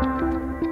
Música